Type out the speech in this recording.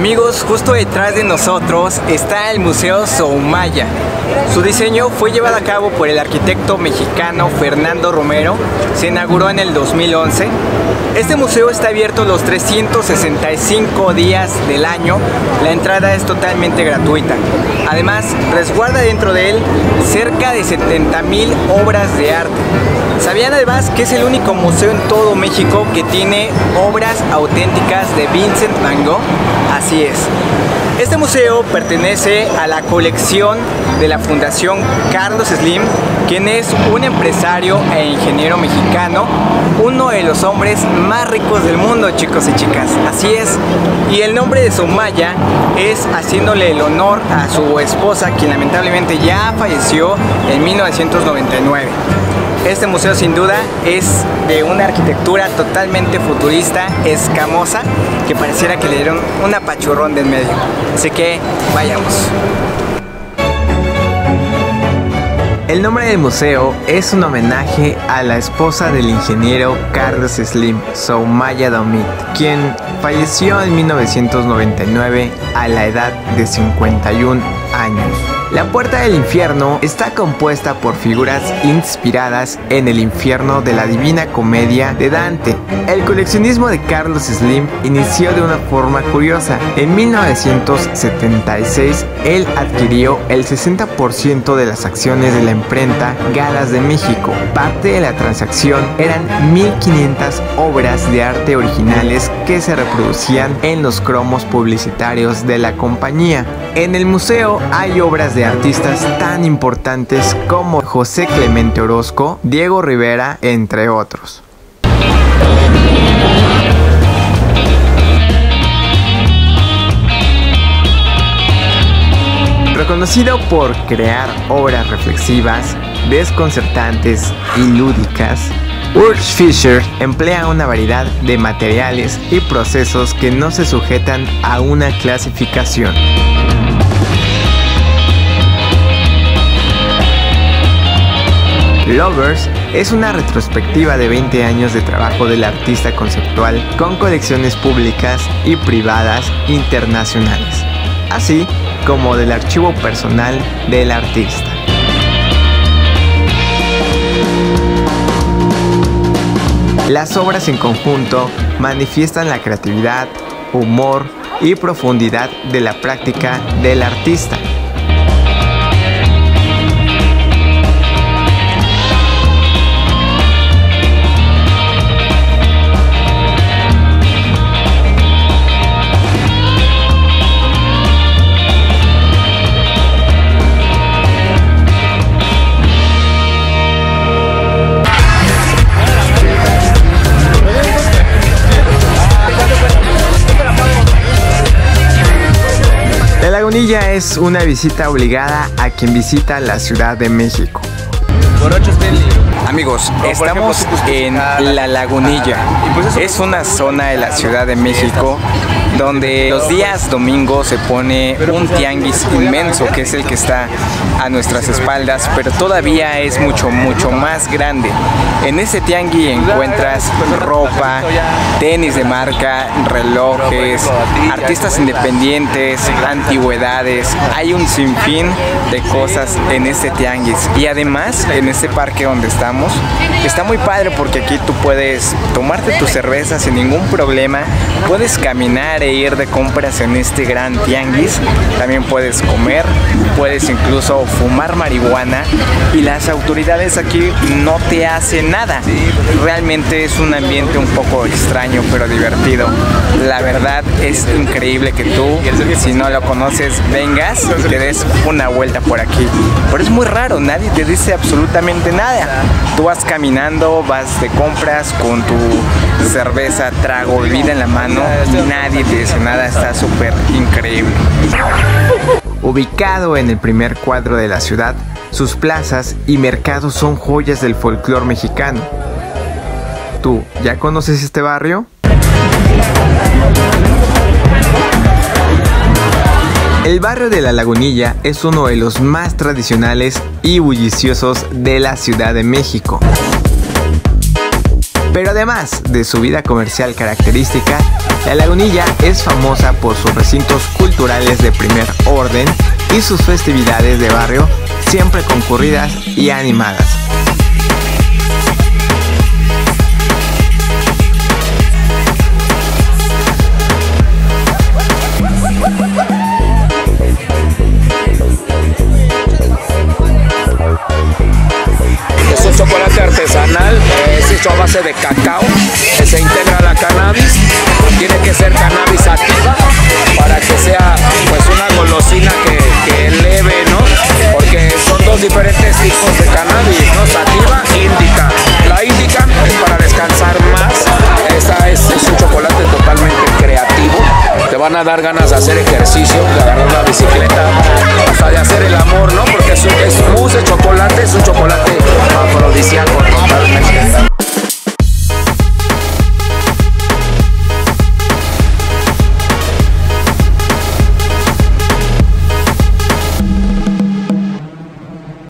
Amigos, justo detrás de nosotros está el Museo Soumaya. Su diseño fue llevado a cabo por el arquitecto mexicano Fernando Romero. Se inauguró en el 2011. Este museo está abierto los 365 días del año. La entrada es totalmente gratuita. Además, resguarda dentro de él cerca de 70.000 obras de arte. ¿Sabían además que es el único museo en todo México que tiene obras auténticas de Vincent Van Gogh? Así es. Este museo pertenece a la colección de la Fundación Carlos Slim, quien es un empresario e ingeniero mexicano, uno de los hombres más ricos del mundo, chicos y chicas. Así es. Y el nombre de Sumaya es haciéndole el honor a su esposa, quien lamentablemente ya falleció en 1999. Este museo sin duda es de una arquitectura totalmente futurista, escamosa, que pareciera que le dieron un apachurrón de en medio. Así que vayamos. El nombre del museo es un homenaje a la esposa del ingeniero Carlos Slim, Soumaya Domit, quien falleció en 1999 a la edad de 51 años. La puerta del infierno está compuesta por figuras inspiradas en el infierno de la Divina Comedia de Dante. El coleccionismo de Carlos Slim inició de una forma curiosa. En 1976, él adquirió el 60% de las acciones de la imprenta Galas de México. Parte de la transacción eran 1500 obras de arte originales que se reproducían en los cromos publicitarios de la compañía. En el museo hay obras de artistas tan importantes como José Clemente Orozco, Diego Rivera, entre otros. Reconocido por crear obras reflexivas, desconcertantes y lúdicas, Urs Fischer emplea una variedad de materiales y procesos que no se sujetan a una clasificación. Lovers es una retrospectiva de 20 años de trabajo del artista conceptual con colecciones públicas y privadas internacionales, así como del archivo personal del artista. Las obras en conjunto manifiestan la creatividad, humor y profundidad de la práctica del artista Lagunilla es una visita obligada a quien visita la Ciudad de México. Amigos, estamos en La Lagunilla. Pues es una zona de la Ciudad de México donde los días domingos se pone un tianguis inmenso que es el que está a nuestras espaldas, pero todavía es mucho, mucho más grande. En ese tianguis encuentras ropa, tenis de marca, relojes, artistas independientes, antigüedades. Hay un sinfín de cosas en este tianguis. Y además, en este parque donde estamos, está muy padre porque aquí tú puedes tomarte tu cerveza sin ningún problema, puedes caminar e ir de compras en este gran tianguis, también puedes comer, puedes incluso fumar marihuana y las autoridades aquí no te hacen nada. Realmente es un ambiente un poco extraño pero divertido. La verdad es increíble que tú, si no lo conoces, vengas y te des una vuelta por aquí. Pero es muy raro, nadie te dice absolutamente nada. Tú vas caminando, vas de compras con tu cerveza, trago, bebida en la mano y nadie te dice nada, está súper increíble. Ubicado en el primer cuadro de la ciudad, sus plazas y mercados son joyas del folclore mexicano. ¿Tú ya conoces este barrio? El barrio de La Lagunilla es uno de los más tradicionales y bulliciosos de la Ciudad de México Pero además de su vida comercial característica, la lagunilla es famosa por sus recintos culturales de primer orden y sus festividades de barrio siempre concurridas y animadas. base de cacao, que se integra la cannabis, tiene que ser cannabis activa para que sea pues una golosina que, eleve, ¿no? Porque son dos diferentes tipos de cannabis, ¿no? Sativa e indica. La indica es para descansar más, esta es, es un chocolate totalmente creativo, te van a dar ganas de hacer ejercicio, de agarrar una bicicleta, hasta de hacer el amor, ¿no? Porque es un, es mousse chocolate, es un chocolate afrodisíaco totalmente.